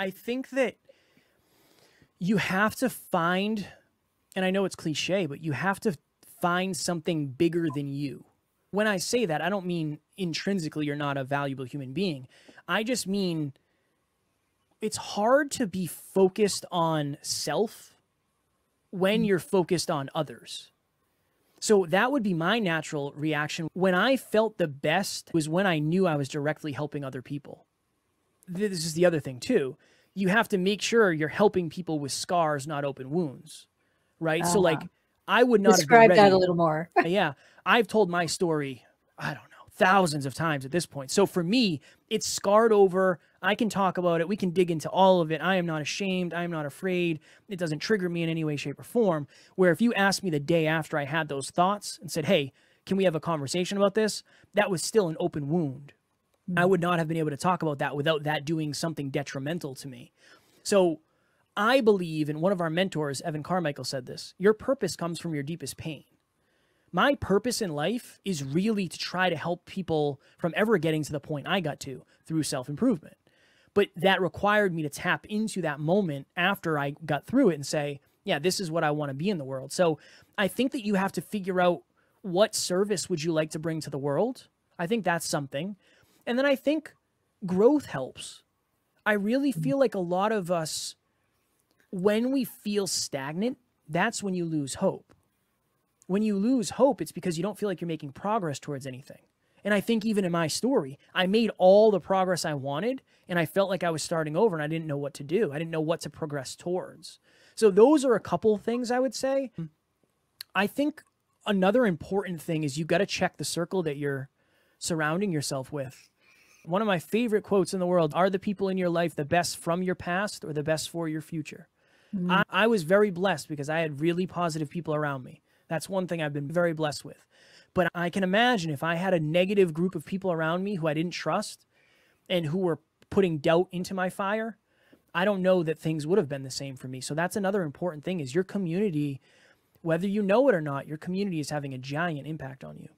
I think that you have to find, and I know it's cliche, but you have to find something bigger than you. When I say that, I don't mean intrinsically you're not a valuable human being. I just mean it's hard to be focused on self when mm. you're focused on others. So that would be my natural reaction. When I felt the best was when I knew I was directly helping other people. This is the other thing, too. You have to make sure you're helping people with scars, not open wounds. Right. So, like, uh-huh. I would not describe that a little more. Uh, yeah. I've told my story, I don't know, thousands of times at this point. So for me, it's scarred over. I can talk about it. We can dig into all of it. I am not ashamed. I am not afraid. It doesn't trigger me in any way, shape, or form. Where if you asked me the day after I had those thoughts and said, hey, can we have a conversation about this? That was still an open wound. Mm-hmm. I would not have been able to talk about that without that doing something detrimental to me. So I believe, and one of our mentors, Evan Carmichael, said this your purpose comes from your deepest pain my purpose in life is really to try to help people from ever getting to the point I got to through self improvement. But that required me to tap into that moment after I got through it and say, yeah, this is what I want to be in the world. So I think that you have to figure out what service would you like to bring to the world. I think that's something. And then I think growth helps. I really mm. feel like a lot of us, when we feel stagnant, that's when you lose hope when you lose hope, it's because you don't feel like you're making progress towards anything. And I think even in my story, I made all the progress I wanted and I felt like I was starting over and I didn't know what to do. I didn't know what to progress towards. So those are a couple things I would say. Mm. I think another important thing is you got to check the circle that you're surrounding yourself with. One of my favorite quotes in the world are the people in your life the best from your past or the best for your future? Mm-hmm. I, I was very blessed because I had really positive people around me. That's one thing I've been very blessed with. But I can imagine if I had a negative group of people around me who I didn't trust and who were putting doubt into my fire, I don't know that things would have been the same for me. So that's another important thing is your community, whether you know it or not, your community is having a giant impact on you.